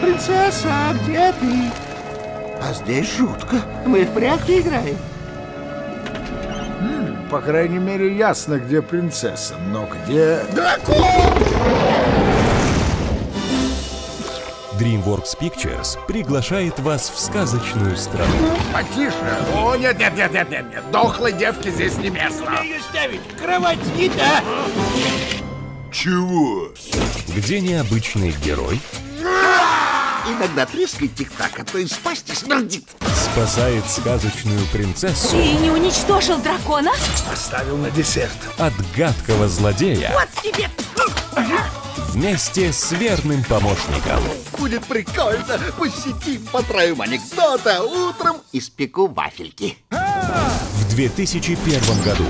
Принцесса, а где ты? А здесь жутко. Мы в прятки играем. По крайней мере, ясно, где принцесса, но где... DreamWorks Pictures приглашает вас в сказочную страну, Потише. О, нет, нет, нет, нет, нет, нет. Дохлой девке здесь не место. ее ставить? Кровать не та. Чего? где необычный герой Иногда трескает тик-так, а то из пасти смердит. спасает сказочную принцессу Ты не уничтожил дракона? Оставил на десерт. от гадкого злодея Вот тебе. Вместе с верным помощником. Будет прикольно. Посетим, потраем анекдота. Утром испеку вафельки. В 2001 году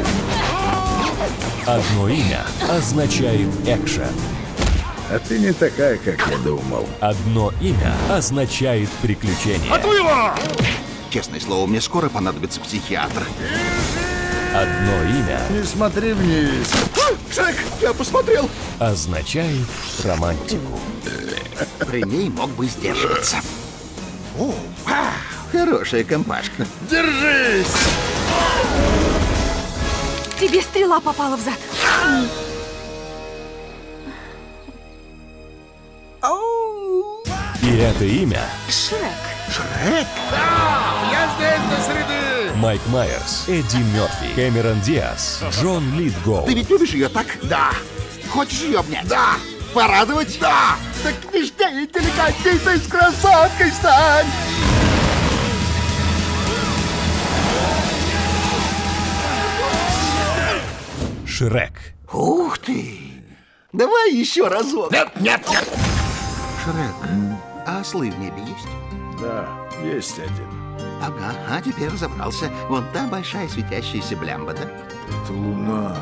одно имя означает экшен. А ты не такая, как я думал. Одно имя означает приключение. Честное слово, мне скоро понадобится психиатр. Одно имя Не смотри вниз. Шек, я посмотрел. означает романтику. При ней мог бы сдерживаться. О, вау, хорошая компашка. Держись! Тебе стрела попала в зад. И это имя Шрек. Среды. Майк Майерс, Эдди Мерфи, Кэмерон Диас, Джон Литгоу. Ты ведь любишь ее, так? Да. Хочешь ее обнять? Да. Порадовать? Да. Так нежнее, деликатней ты с красоткой стань! Шрек. Ух ты! Давай еще разок. Нет, нет, нет. Шрек, а ослы в небе есть? Да, есть один. Ага, а теперь разобрался. Вон та большая светящаяся блямба, да? Это луна.